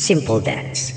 Simple dance.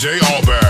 DJ Albert.